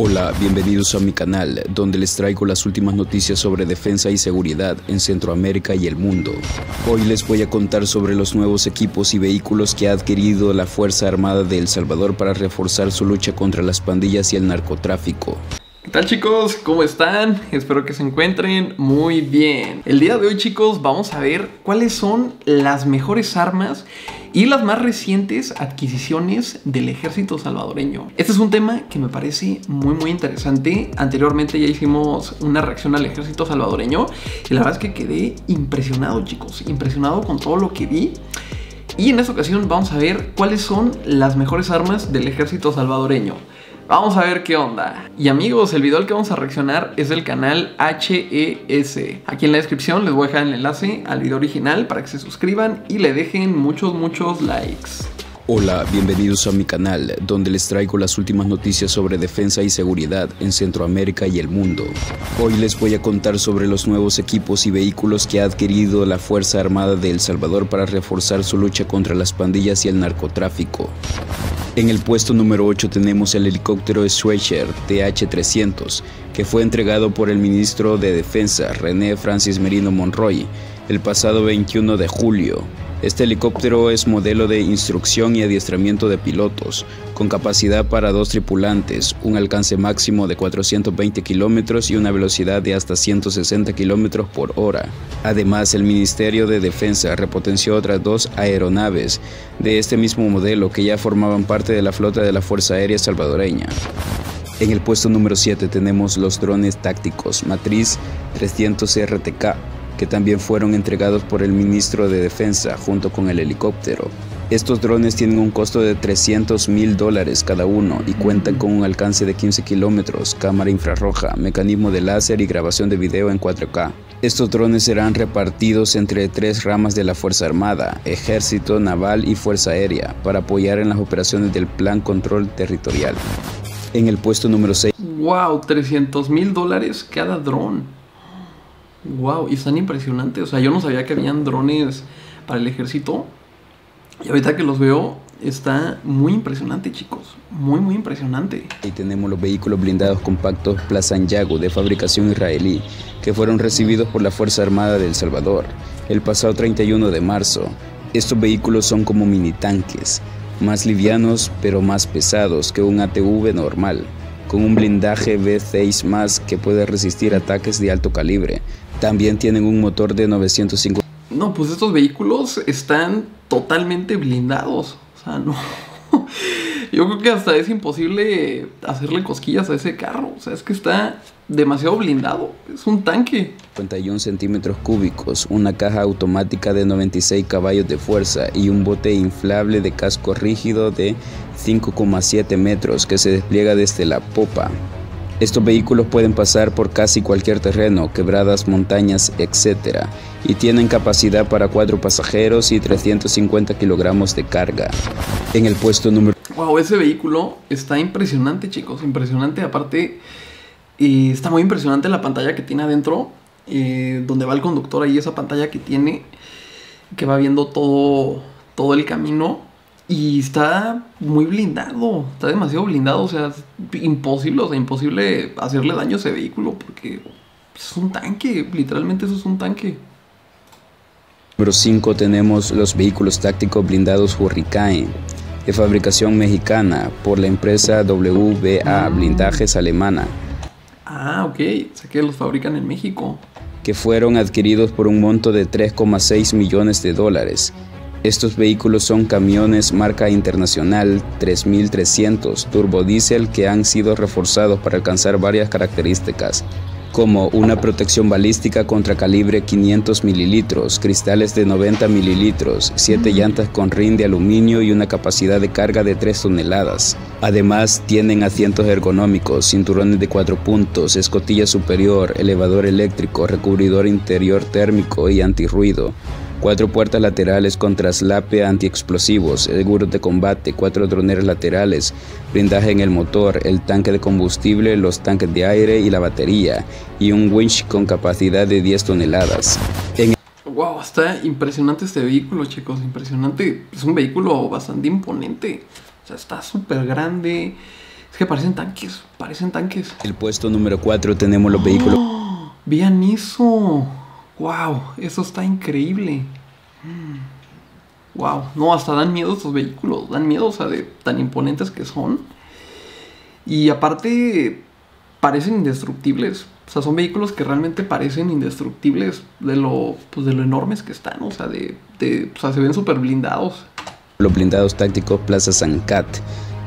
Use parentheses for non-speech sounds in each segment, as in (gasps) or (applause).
Hola, bienvenidos a mi canal, donde les traigo las últimas noticias sobre defensa y seguridad en Centroamérica y el mundo. Hoy les voy a contar sobre los nuevos equipos y vehículos que ha adquirido la Fuerza Armada de El Salvador para reforzar su lucha contra las pandillas y el narcotráfico. ¿Qué tal chicos? ¿Cómo están? Espero que se encuentren muy bien. El día de hoy chicos vamos a ver cuáles son las mejores armas y las más recientes adquisiciones del ejército salvadoreño. Este es un tema que me parece muy muy interesante. Anteriormente ya hicimos una reacción al ejército salvadoreño y la verdad es que quedé impresionado chicos, impresionado con todo lo que vi. Y en esta ocasión vamos a ver cuáles son las mejores armas del ejército salvadoreño. Vamos a ver qué onda. Y amigos, el video al que vamos a reaccionar es del canal HES. Aquí en la descripción les voy a dejar el enlace al video original para que se suscriban y le dejen muchos, muchos likes. Hola, bienvenidos a mi canal, donde les traigo las últimas noticias sobre defensa y seguridad en Centroamérica y el mundo. Hoy les voy a contar sobre los nuevos equipos y vehículos que ha adquirido la Fuerza Armada de El Salvador para reforzar su lucha contra las pandillas y el narcotráfico. En el puesto número 8 tenemos el helicóptero Stretcher TH-300, que fue entregado por el ministro de Defensa René Francis Merino Monroy el pasado 21 de julio. Este helicóptero es modelo de instrucción y adiestramiento de pilotos, con capacidad para dos tripulantes, un alcance máximo de 420 kilómetros y una velocidad de hasta 160 kilómetros por hora. Además, el Ministerio de Defensa repotenció otras dos aeronaves de este mismo modelo que ya formaban parte de la flota de la Fuerza Aérea Salvadoreña. En el puesto número 7 tenemos los drones tácticos Matriz 300 RTK que también fueron entregados por el ministro de Defensa junto con el helicóptero. Estos drones tienen un costo de 300 mil dólares cada uno y cuentan con un alcance de 15 kilómetros, cámara infrarroja, mecanismo de láser y grabación de video en 4K. Estos drones serán repartidos entre tres ramas de la Fuerza Armada, Ejército, Naval y Fuerza Aérea, para apoyar en las operaciones del Plan Control Territorial. En el puesto número 6. ¡Wow! 300 mil dólares cada dron. Wow, y están impresionantes. O sea, yo no sabía que habían drones para el ejército. Y ahorita que los veo, está muy impresionante, chicos. Muy, muy impresionante. Y tenemos los vehículos blindados compactos Plazanyago de fabricación israelí, que fueron recibidos por la Fuerza Armada de El Salvador el pasado 31 de marzo. Estos vehículos son como mini tanques, más livianos pero más pesados que un ATV normal, con un blindaje V6 más que puede resistir ataques de alto calibre, también tienen un motor de 950. No, pues estos vehículos están totalmente blindados. O sea, no. (laughs) Yo creo que hasta es imposible hacerle cosquillas a ese carro. O sea, es que está demasiado blindado. Es un tanque. 51 centímetros cúbicos, una caja automática de 96 caballos de fuerza y un bote inflable de casco rígido de 5,7 metros que se despliega desde la popa. Estos vehículos pueden pasar por casi cualquier terreno, quebradas, montañas, etc. y tienen capacidad para cuatro pasajeros y 350 kilogramos de carga. En el puesto número... Wow, ese vehículo está impresionante chicos, impresionante. Aparte, y está muy impresionante la pantalla que tiene adentro, eh, donde va el conductor ahí, esa pantalla que tiene, que va viendo todo, todo el camino. Y está muy blindado, está demasiado blindado, o sea, es imposible, o sea, imposible hacerle daño a ese vehículo porque es un tanque, literalmente eso es un tanque. Número 5 tenemos los vehículos tácticos blindados Hurricane, de fabricación mexicana por la empresa WBA Blindajes Alemana. Ah, ok, o sea que los fabrican en México. Que fueron adquiridos por un monto de 3,6 millones de dólares estos vehículos son camiones marca internacional 3300 turbodiesel que han sido reforzados para alcanzar varias características, como una protección balística contra calibre 500 mililitros, cristales de 90 mililitros, 7 llantas con rin de aluminio y una capacidad de carga de 3 toneladas. Además, tienen asientos ergonómicos, cinturones de 4 puntos, escotilla superior, elevador eléctrico, recubridor interior térmico y antirruido cuatro puertas laterales con traslape antiexplosivos, seguros de combate, cuatro droneros laterales, blindaje en el motor, el tanque de combustible, los tanques de aire y la batería, y un winch con capacidad de 10 toneladas. Wow, está impresionante este vehículo, chicos, impresionante. Es un vehículo bastante imponente. O sea, está súper grande. Es que parecen tanques, parecen tanques. El puesto número 4 tenemos los vehículos. ¡Oh! (gasps) Vean eso. Wow, eso está increíble. Wow, no, hasta dan miedo estos vehículos, dan miedo, o sea, de tan imponentes que son. Y aparte, parecen indestructibles. O sea, son vehículos que realmente parecen indestructibles de lo, pues, de lo enormes que están. O sea, de, de o sea, se ven súper blindados. Los blindados tácticos Plaza Sancat,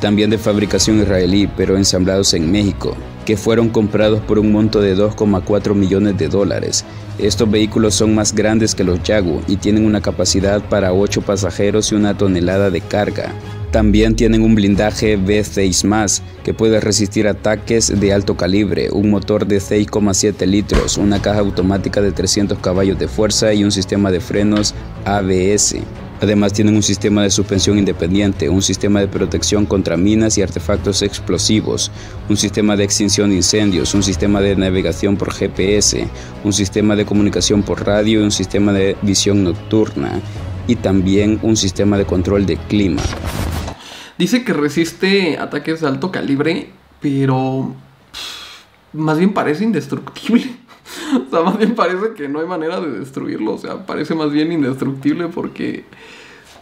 también de fabricación israelí, pero ensamblados en México, que fueron comprados por un monto de 2,4 millones de dólares. Estos vehículos son más grandes que los Jaguar y tienen una capacidad para 8 pasajeros y una tonelada de carga. También tienen un blindaje V6 más que puede resistir ataques de alto calibre, un motor de 6,7 litros, una caja automática de 300 caballos de fuerza y un sistema de frenos ABS. Además tienen un sistema de suspensión independiente, un sistema de protección contra minas y artefactos explosivos, un sistema de extinción de incendios, un sistema de navegación por GPS, un sistema de comunicación por radio y un sistema de visión nocturna y también un sistema de control de clima. Dice que resiste ataques de alto calibre, pero más bien parece indestructible. (laughs) o sea, más bien parece que no hay manera de destruirlo. O sea, parece más bien indestructible porque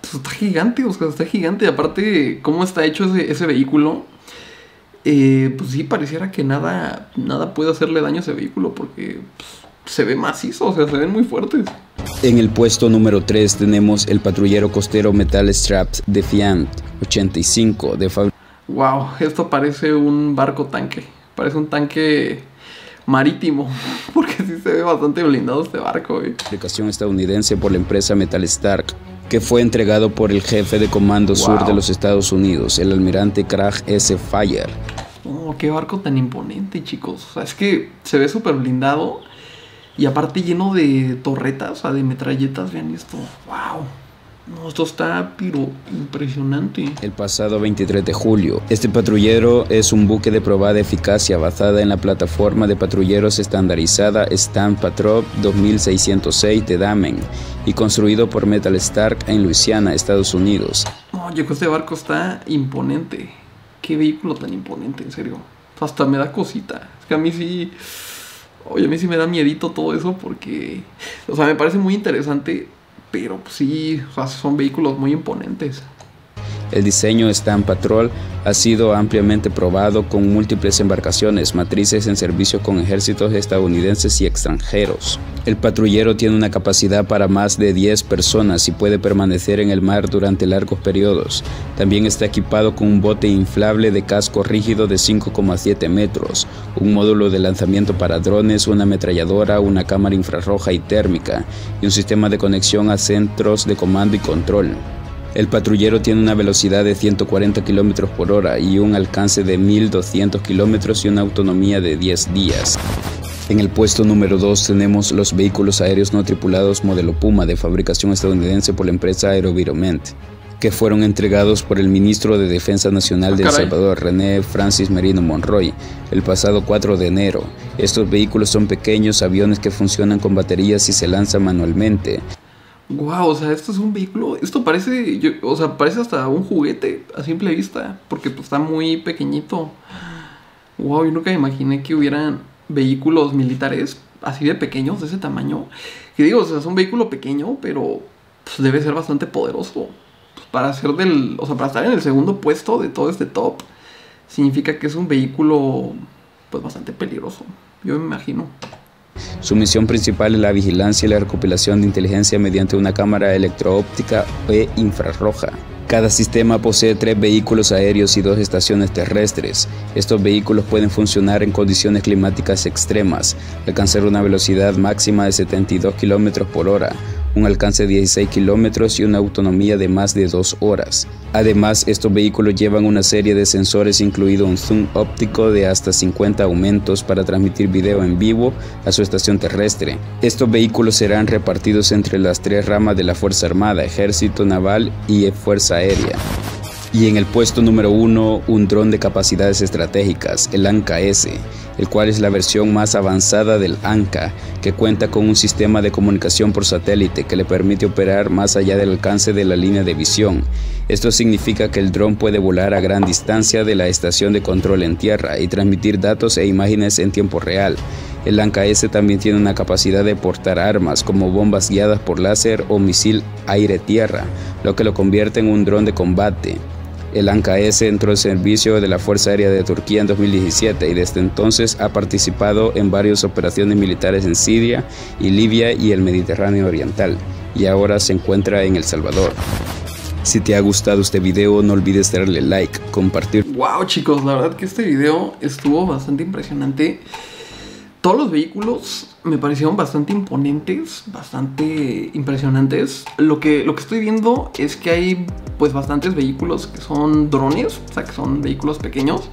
pues, está gigante, o sea, está gigante. Y aparte, cómo está hecho ese, vehículo, eh, pues sí, pareciera que nada, nada puede hacerle daño a ese vehículo porque pues, se ve macizo, o sea, se ven muy fuertes. En el puesto número 3 tenemos el patrullero costero Metal Strapped Defiant 85 de Wow, esto parece un barco tanque. Parece un tanque marítimo, (laughs) porque sí se ve bastante blindado este barco. Aplicación estadounidense por la empresa Metal Stark, que fue entregado por el jefe de Comando Sur de los Estados Unidos, el almirante Craig S. Fire. Oh, qué barco tan imponente, chicos. O sea, es que se ve súper blindado y aparte lleno de torretas, o sea, de metralletas. Vean esto. ¡Wow! No, esto está pero impresionante. El pasado 23 de julio, este patrullero es un buque de probada eficacia basada en la plataforma de patrulleros estandarizada Stan Patrol 2606 de Damen y construido por Metal Stark en Luisiana, Estados Unidos. Oye, este barco está imponente. Qué vehículo tan imponente, en serio. Hasta me da cosita. Es que a mí sí. Oye, a mí sí me da miedito todo eso porque. O sea, me parece muy interesante pero pues, sí, son vehículos muy imponentes. El diseño Stan Patrol ha sido ampliamente probado con múltiples embarcaciones matrices en servicio con ejércitos estadounidenses y extranjeros. El patrullero tiene una capacidad para más de 10 personas y puede permanecer en el mar durante largos periodos. También está equipado con un bote inflable de casco rígido de 5,7 metros, un módulo de lanzamiento para drones, una ametralladora, una cámara infrarroja y térmica y un sistema de conexión a centros de comando y control. El patrullero tiene una velocidad de 140 km por hora y un alcance de 1200 km y una autonomía de 10 días. En el puesto número 2 tenemos los vehículos aéreos no tripulados modelo Puma de fabricación estadounidense por la empresa Aerovironment, que fueron entregados por el ministro de Defensa Nacional de El Salvador, René Francis Merino Monroy, el pasado 4 de enero. Estos vehículos son pequeños aviones que funcionan con baterías y se lanzan manualmente. Wow, o sea, esto es un vehículo. Esto parece, o sea, parece hasta un juguete a simple vista, porque pues, está muy pequeñito. Wow, yo nunca imaginé que hubieran vehículos militares así de pequeños, de ese tamaño. Que digo, o sea, es un vehículo pequeño, pero pues, debe ser bastante poderoso. Pues, para ser del, o sea, para estar en el segundo puesto de todo este top, significa que es un vehículo, pues bastante peligroso. Yo me imagino. Su misión principal es la vigilancia y la recopilación de inteligencia mediante una cámara electroóptica e infrarroja. Cada sistema posee tres vehículos aéreos y dos estaciones terrestres. Estos vehículos pueden funcionar en condiciones climáticas extremas, alcanzar una velocidad máxima de 72 km por hora, un alcance de 16 kilómetros y una autonomía de más de 2 horas. Además, estos vehículos llevan una serie de sensores incluido un zoom óptico de hasta 50 aumentos para transmitir video en vivo a su estación terrestre. Estos vehículos serán repartidos entre las tres ramas de la Fuerza Armada, Ejército Naval y Fuerza Aérea. Y en el puesto número uno, un dron de capacidades estratégicas, el ANCA-S, el cual es la versión más avanzada del ANCA, que cuenta con un sistema de comunicación por satélite que le permite operar más allá del alcance de la línea de visión. Esto significa que el dron puede volar a gran distancia de la estación de control en tierra y transmitir datos e imágenes en tiempo real. El ANCA-S también tiene una capacidad de portar armas como bombas guiadas por láser o misil aire-tierra, lo que lo convierte en un dron de combate. El ANCA-S entró en servicio de la Fuerza Aérea de Turquía en 2017 y desde entonces ha participado en varias operaciones militares en Siria y Libia y el Mediterráneo Oriental, y ahora se encuentra en El Salvador. Si te ha gustado este video, no olvides darle like, compartir. Wow, chicos, la verdad que este video estuvo bastante impresionante. Todos los vehículos me parecieron bastante imponentes, bastante impresionantes. Lo que, lo que estoy viendo es que hay pues bastantes vehículos que son drones, o sea que son vehículos pequeños.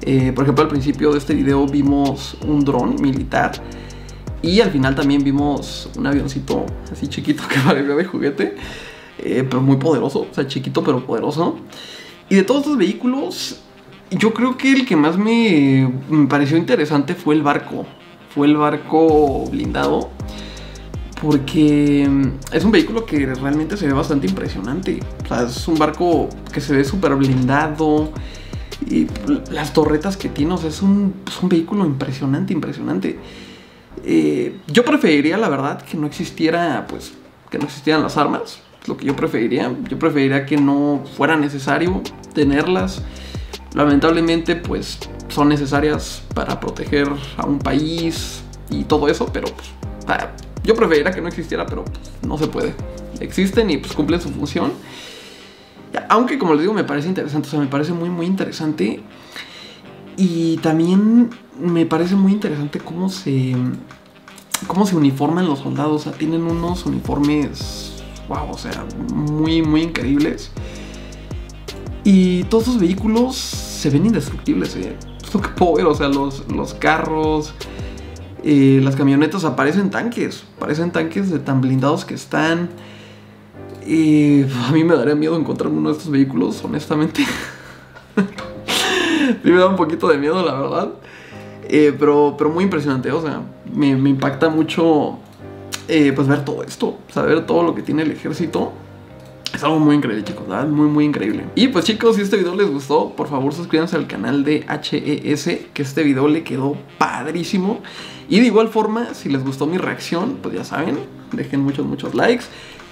Eh, por ejemplo, al principio de este video vimos un dron militar y al final también vimos un avioncito así chiquito (laughs) que parecía de juguete, eh, pero muy poderoso, o sea, chiquito pero poderoso. Y de todos estos vehículos, yo creo que el que más me, me pareció interesante fue el barco el barco blindado. Porque mm, es un vehículo que realmente se ve bastante impresionante. Es un barco que se ve súper blindado. Y las torretas que tiene, o sea, es un, vehículo impresionante, impresionante. Eh, yo preferiría, la verdad, que no existiera, pues, que no existieran las armas. Es lo que yo preferiría. Yo preferiría que no fuera necesario tenerlas. Lamentablemente, pues, son necesarias para proteger a un país y todo eso, pero pues, yo preferiría que no existiera, pero pues, no se puede. Existen y pues cumplen su función. Aunque como les digo, me parece interesante, o sea, me parece muy, muy interesante. Y también me parece muy interesante cómo se, cómo se uniforman los soldados. O sea, tienen unos uniformes, wow, o sea, muy, muy increíbles. Y todos los vehículos se ven indestructibles, eh lo que puedo ver, o sea, los, los carros, eh, las camionetas aparecen tanques, parecen tanques de tan blindados que están. A mí me daría miedo encontrar uno de estos vehículos, honestamente. (laughs) sí me da un poquito de miedo, la verdad. Eh, pero, pero muy impresionante, o sea, me, impacta mucho eh, pues ver todo esto, saber todo lo que tiene el ejército. Es algo muy increíble, chicos, ¿verdad? Muy, muy increíble. Y pues, chicos, si este video les gustó, por favor suscríbanse al canal de HES, que este video le quedó padrísimo. Y de igual forma, si les gustó mi reacción, pues ya saben, dejen muchos, muchos likes.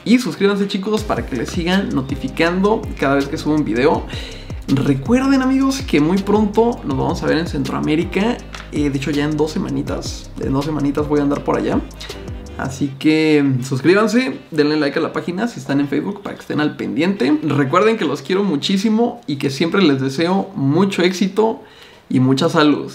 Y suscríbanse, chicos, para que les sigan notificando cada vez que subo un video. Recuerden, amigos, que muy pronto nos vamos a ver en Centroamérica. Eh, de hecho, ya en dos semanitas. En dos semanitas voy a andar por allá. Así que suscríbanse, denle like a la página si están en Facebook para que estén al pendiente. Recuerden que los quiero muchísimo y que siempre les deseo mucho éxito y mucha salud.